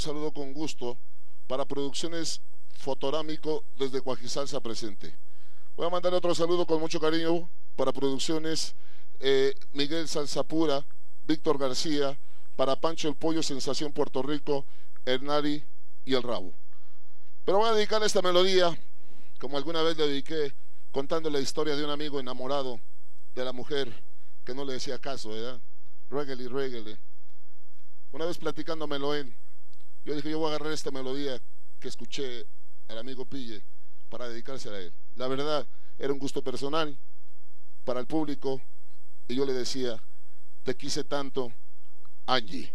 Saludo con gusto para Producciones Fotorámico desde Cuajisalsa presente. Voy a mandar otro saludo con mucho cariño para Producciones eh, Miguel Salsapura, Víctor García, para Pancho el Pollo, Sensación Puerto Rico, Hernari y El Rabo. Pero voy a dedicarle esta melodía, como alguna vez le dediqué, contando la historia de un amigo enamorado de la mujer que no le decía caso, ¿verdad? Ruégale y. Una vez platicándomelo en, yo dije, yo voy a agarrar esta melodía que escuché al amigo Pille para dedicársela a él. La verdad, era un gusto personal para el público y yo le decía, te quise tanto, Angie.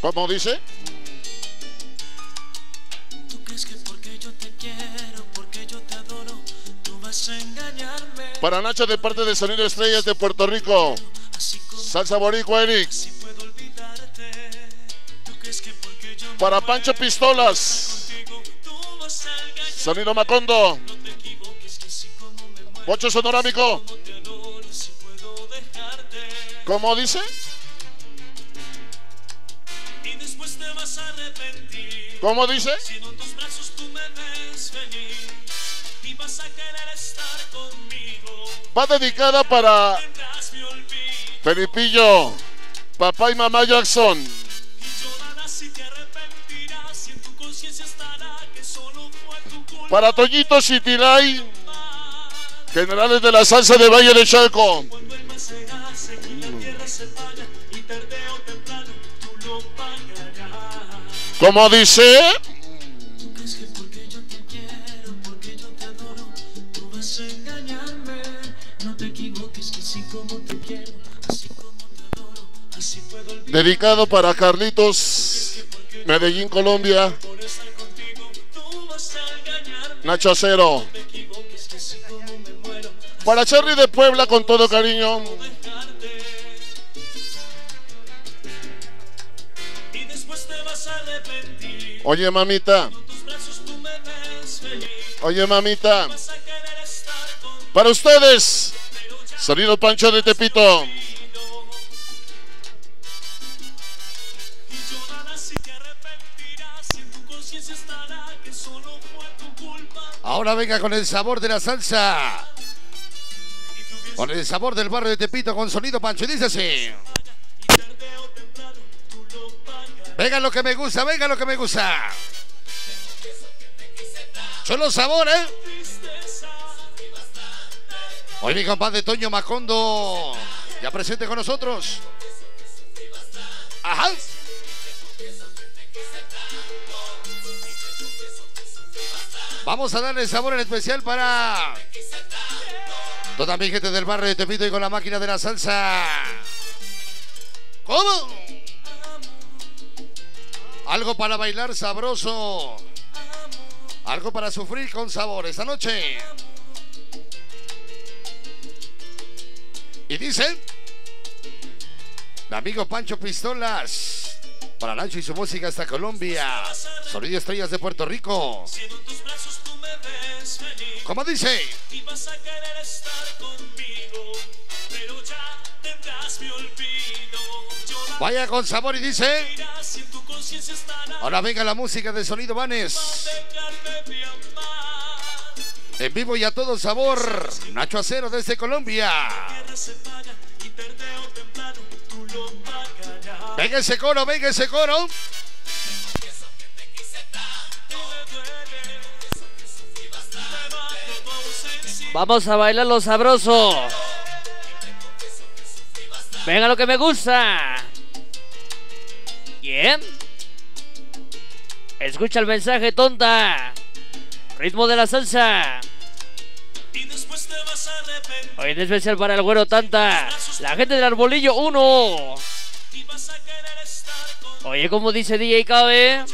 ¿Cómo dice? Para Nacho de parte de Sonido Estrellas de Puerto Rico. Salsa Boricua Eric. Para Pancho Pistolas. Sonido Macondo. Pocho Sonorámico. ¿Cómo dice? ¿Cómo dice? Si en tus brazos tú me ves feliz y vas a querer estar conmigo, Va dedicada para. Felipillo, papá y mamá Jackson. Para Toñito Citilay, generales de la salsa de Valle de Chalco. Cuando el No te equivoques que así como te quiero, así como te adoro, así puedo olvidar. Dedicado para Carlitos, Medellín, Colombia. Nacho Acero. Para Cherry de Puebla, con todo cariño. Oye, mamita. Oye, mamita. Para ustedes, sonido Pancho de Tepito. Ahora venga con el sabor de la salsa. Con el sabor del barrio de Tepito con sonido Pancho. Y dice así. Venga lo que me gusta, venga lo que me gusta. Solo sabor, ¿eh? Hoy mi compadre Toño Macondo. Ya presente con nosotros. Ajá. Vamos a darle sabor en especial para toda mi gente del barrio de Tepito y con la máquina de la salsa. ¿Cómo? Algo para bailar sabroso. Algo para sufrir con sabor esta noche. Y dice, mi amigo Pancho Pistolas, para Nacho y su música hasta Colombia, Sonido Estrellas de Puerto Rico. Como dice, vaya con sabor y dice, ahora venga la música de Sonido Vanes, en vivo y a todo sabor, Nacho Acero desde Colombia. Se paga y tarde o temprano tú lo pagarás. Venga ese coro, venga ese coro. Vamos a bailarlo sabroso. Venga lo que me gusta. Bien. Escucha el mensaje, tonta. Ritmo de la salsa. En especial para el güero tanta. La gente del arbolillo 1. y vas a querer estar conmigo. Oye, como dice DJ Cabe.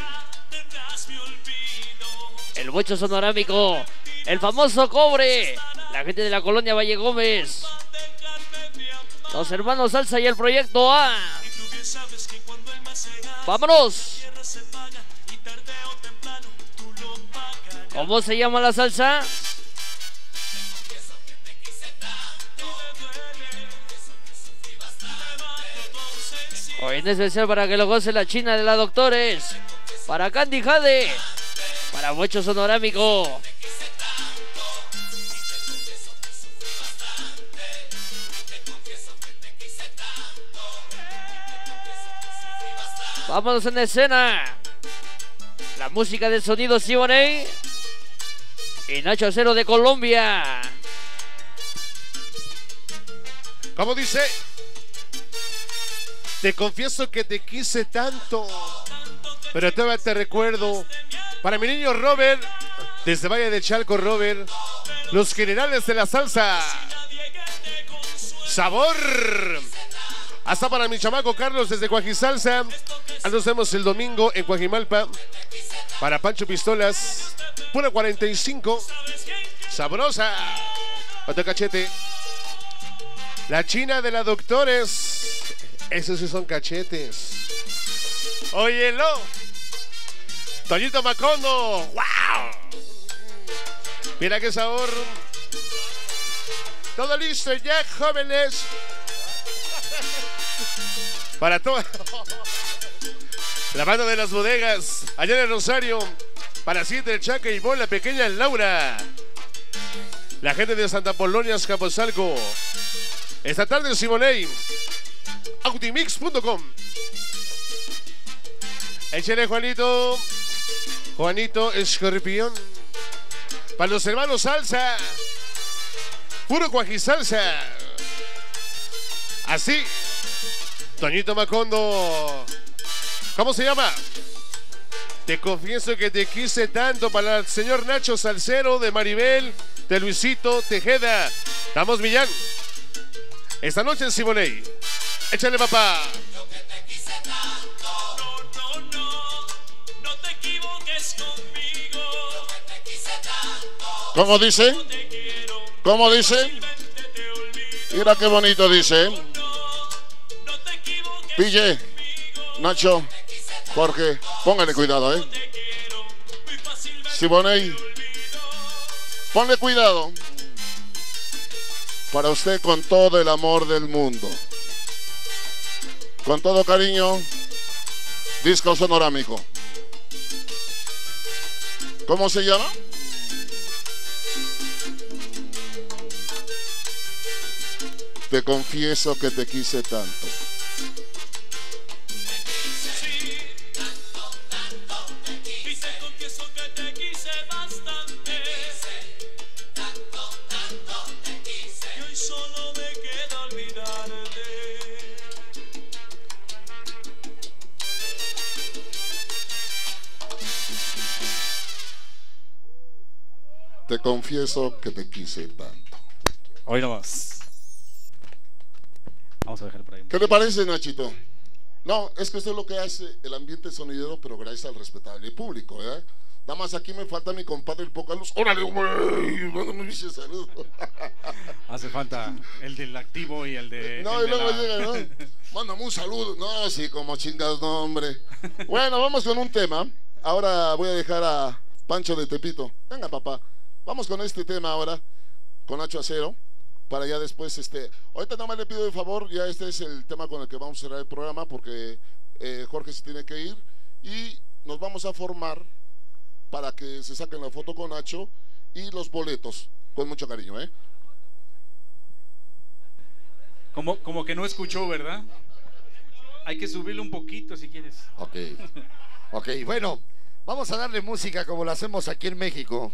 El bocho sonorámico. El famoso cobre. La gente de la colonia Valle Gómez. Los hermanos Salsa y el proyecto A. Vámonos. ¿Cómo se llama la salsa? En especial para que lo goce la china de la doctores. Para Candy Jade. Para mucho sonorámico. Vámonos en escena. La música del sonido Siboney. Y Nacho Acero de Colombia. Como dice, te confieso que te quise tanto, pero todavía te recuerdo. Para mi niño Robert, desde Valle de Chalco, Robert, los generales de la salsa. Sabor. Hasta para mi chamaco Carlos desde Cuajisalsa. Nos vemos el domingo en Cuajimalpa. Para Pancho Pistolas, pura 45. Sabrosa. Otro cachete. La china de la doctores. Esos sí son cachetes. Óyelo. Toñito Macondo. ¡Wow! Mira qué sabor. Todo listo ya, jóvenes. Para todo. La mano de las bodegas. Allá en el Rosario. Para siete el Chaca y la pequeña Laura. La gente de Santa Polonia, Escaposalco. Esta tarde en. Autimix.com. Échale Juanito. Juanito Escorpión. Para los hermanos salsa. Puro cuajisalsa. Así. Toñito Macondo. ¿Cómo se llama? Te confieso que te quise tanto para el señor Nacho Salcero de Maribel, de Luisito Tejeda. Damos Millán. Esta noche en Simonei. Échale papá. No, no, no, no te equivoques conmigo. ¿Cómo dice? Te quiero, ¿Cómo dice? te olvido. Mira qué bonito dice. Equivoques Pille, Nacho, Jorge, póngale cuidado, ¿eh? fácilmente Siboney, ponle cuidado. Para usted con todo el amor del mundo. Con todo cariño, disco sonorámico. ¿Cómo se llama? Te confieso que te quise tanto. Te confieso que te quise tanto. Hoy nomás. Vamos a dejar por ahí. ¿Qué le parece, Nachito? No, es que esto es lo que hace el ambiente sonidero, pero gracias al respetable público, ¿eh? Nada más aquí me falta mi compadre el poca luz. ¡Órale, güey! Mándame un pinche saludo. Hace falta el del activo y el de. No, el y luego la- llega, ¿no? Mándame un saludo. No, sí, como chingados, no, hombre. Bueno, vamos con un tema. Ahora voy a dejar a Pancho de Tepito. Venga, papá. Vamos con este tema ahora, con Nacho Acero, para ya después, este... Ahorita nada más le pido de favor, ya este es el tema con el que vamos a cerrar el programa, porque eh, Jorge se tiene que ir, y nos vamos a formar para que se saquen la foto con Nacho y los boletos, con mucho cariño, ¿eh? Como, como que no escuchó, ¿verdad? Hay que subirle un poquito si quieres. Ok. Ok, bueno, vamos a darle música como lo hacemos aquí en México.